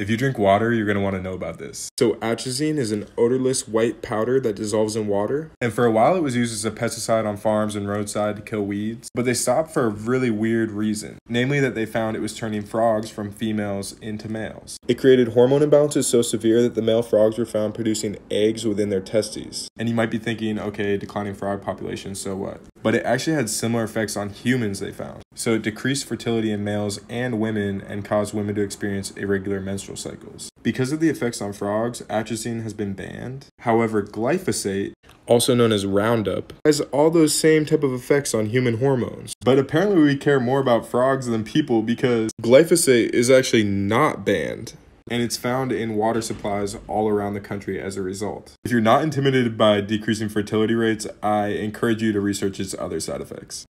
If you drink water, you're going to want to know about this. So, atrazine is an odorless white powder that dissolves in water. And for a while, it was used as a pesticide on farms and roadside to kill weeds. But they stopped for a really weird reason namely, that they found it was turning frogs from females into males. It created hormone imbalances so severe that the male frogs were found producing eggs within their testes. And you might be thinking, okay, declining frog population, so what? But it actually had similar effects on humans, they found. So it decreased fertility in males and women and caused women to experience irregular menstrual cycles. Because of the effects on frogs, atrazine has been banned. However, glyphosate, also known as Roundup, has all those same type of effects on human hormones. But apparently we care more about frogs than people because glyphosate is actually not banned and it's found in water supplies all around the country as a result. If you're not intimidated by decreasing fertility rates, I encourage you to research its other side effects.